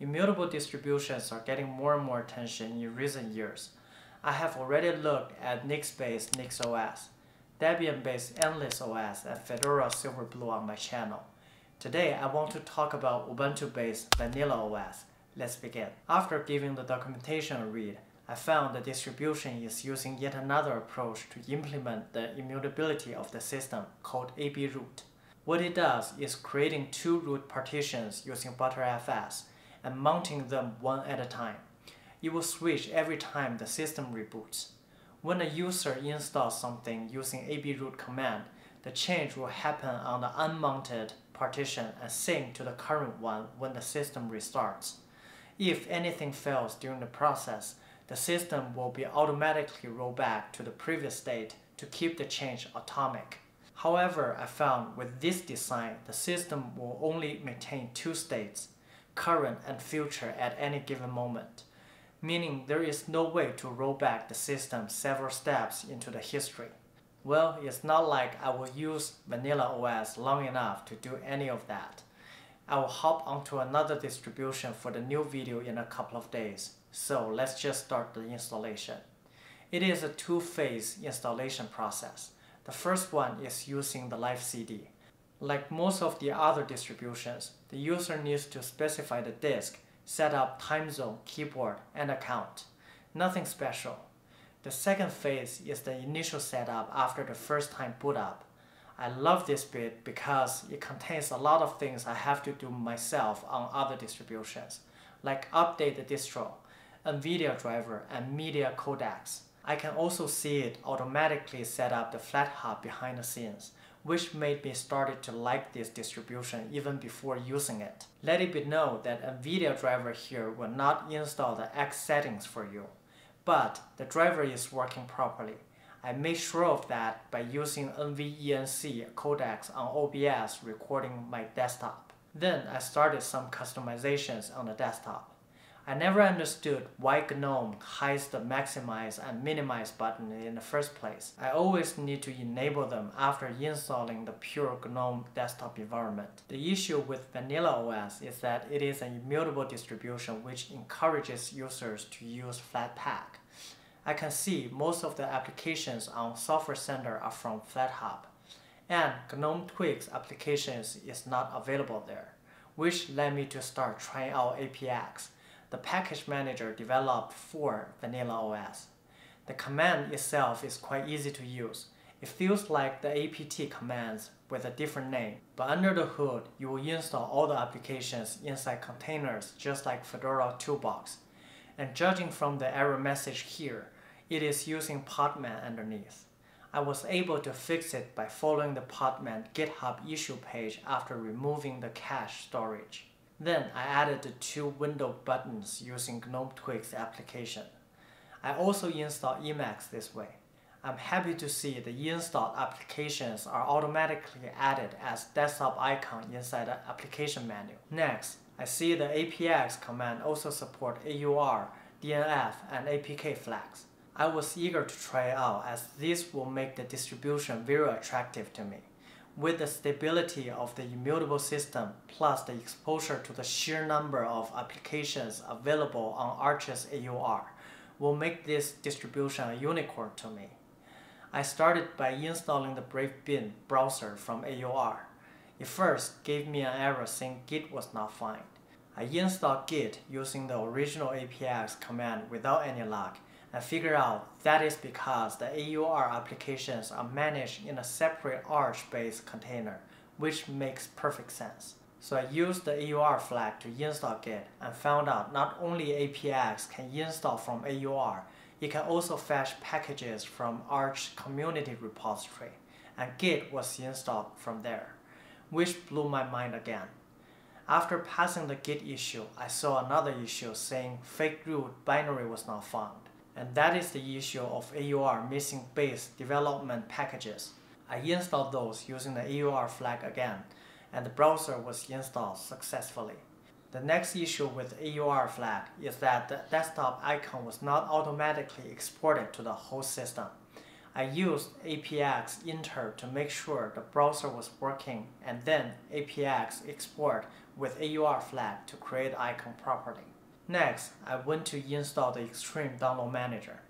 Immutable distributions are getting more and more attention in recent years. I have already looked at Nix-based NixOS, Debian-based Endless OS, and Fedora Silverblue on my channel. Today, I want to talk about Ubuntu-based Vanilla OS. Let's begin. After giving the documentation a read, I found the distribution is using yet another approach to implement the immutability of the system called ABRoot. What it does is creating two root partitions using Btrfs and mounting them one at a time. It will switch every time the system reboots. When a user installs something using abroot command, the change will happen on the unmounted partition and sync to the current one when the system restarts. If anything fails during the process, the system will be automatically rolled back to the previous state to keep the change atomic. However, I found with this design, the system will only maintain two states, current and future at any given moment, meaning there is no way to roll back the system several steps into the history. Well, it's not like I will use Vanilla OS long enough to do any of that. I will hop onto another distribution for the new video in a couple of days, so let's just start the installation. It is a two-phase installation process. The first one is using the live CD. Like most of the other distributions, the user needs to specify the disk, set up time zone, keyboard, and account. Nothing special. The second phase is the initial setup after the first time boot up. I love this bit because it contains a lot of things I have to do myself on other distributions, like update the distro, NVIDIA driver, and media codecs. I can also see it automatically set up the FlatHub behind the scenes, which made me started to like this distribution even before using it. Let it be known that NVIDIA driver here will not install the X settings for you, but the driver is working properly. I made sure of that by using NVENC codecs on OBS recording my desktop. Then I started some customizations on the desktop. I never understood why GNOME hides the maximize and minimize button in the first place. I always need to enable them after installing the pure GNOME desktop environment. The issue with Vanilla OS is that it is an immutable distribution which encourages users to use Flatpak. I can see most of the applications on Software Center are from FlatHub, and GNOME Tweaks applications is not available there, which led me to start trying out APX the package manager developed for Vanilla OS. The command itself is quite easy to use. It feels like the apt commands with a different name, but under the hood, you will install all the applications inside containers just like Fedora Toolbox. And judging from the error message here, it is using Podman underneath. I was able to fix it by following the Podman GitHub issue page after removing the cache storage. Then I added the two window buttons using GNOME Tweaks application. I also installed Emacs this way. I'm happy to see the installed applications are automatically added as desktop icon inside the application menu. Next, I see the APX command also support AUR, DNF, and APK flags. I was eager to try it out as this will make the distribution very attractive to me with the stability of the immutable system plus the exposure to the sheer number of applications available on Arch's AUR will make this distribution a unicorn to me. I started by installing the brave-bin browser from AUR. It first gave me an error saying Git was not found. I installed Git using the original APX command without any luck and figure out that is because the AUR applications are managed in a separate Arch-based container, which makes perfect sense. So I used the AUR flag to install Git and found out not only APX can install from AUR, it can also fetch packages from Arch community repository, and Git was installed from there, which blew my mind again. After passing the Git issue, I saw another issue saying fake root binary was not found and that is the issue of AUR missing base development packages. I installed those using the AUR flag again, and the browser was installed successfully. The next issue with AUR flag is that the desktop icon was not automatically exported to the host system. I used APX enter to make sure the browser was working and then APX export with AUR flag to create icon properly. Next, I went to install the Extreme Download Manager.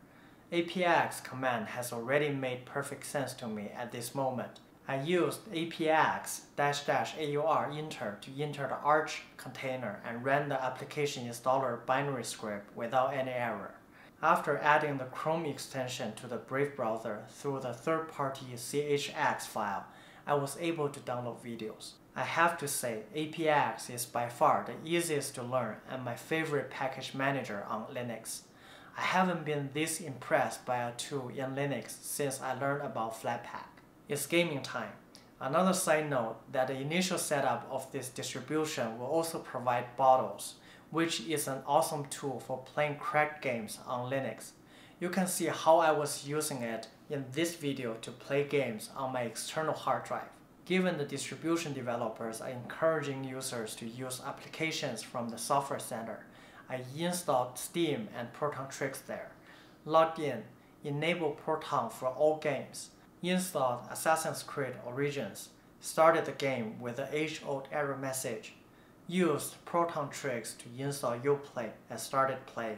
APX command has already made perfect sense to me at this moment. I used APX dash dash AUR enter to enter the Arch container and ran the application installer binary script without any error. After adding the Chrome extension to the Brave browser through the third-party CRX file, I was able to download videos. I have to say, APX is by far the easiest to learn and my favorite package manager on Linux. I haven't been this impressed by a tool in Linux since I learned about Flatpak. It's gaming time. Another side note that the initial setup of this distribution will also provide bottles, which is an awesome tool for playing cracked games on Linux. You can see how I was using it in this video to play games on my external hard drive. Given the distribution developers are encouraging users to use applications from the Software Center, I installed Steam and Proton Tricks there. Logged in, enabled Proton for all games, installed Assassin's Creed Origins, started the game with the age-old error message, used Proton Tricks to install Uplay and started playing.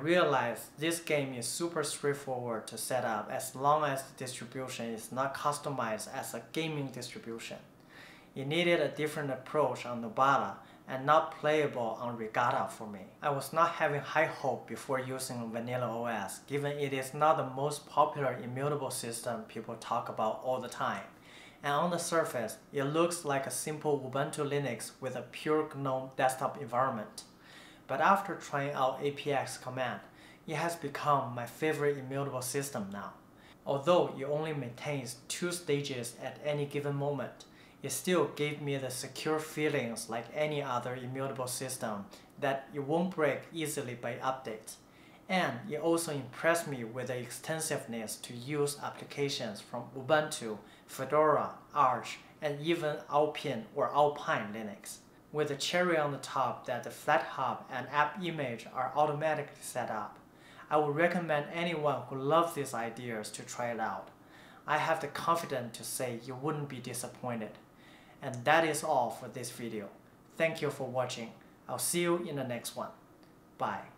Realized this game is super straightforward to set up as long as the distribution is not customized as a gaming distribution. It needed a different approach on Nobara and not playable on Regata for me. I was not having high hope before using Vanilla OS, given it is not the most popular immutable system people talk about all the time. And on the surface, it looks like a simple Ubuntu Linux with a pure GNOME desktop environment. But after trying out APX command, it has become my favorite immutable system now. Although it only maintains two stages at any given moment, it still gave me the secure feelings like any other immutable system that it won't break easily by updates. And it also impressed me with the extensiveness to use applications from Ubuntu, Fedora, Arch, and even Alpine or Alpine Linux with a cherry on the top that the FlatHub and app image are automatically set up. I would recommend anyone who loves these ideas to try it out. I have the confidence to say you wouldn't be disappointed. And that is all for this video. Thank you for watching. I'll see you in the next one. Bye.